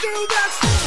do this.